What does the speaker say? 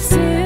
see.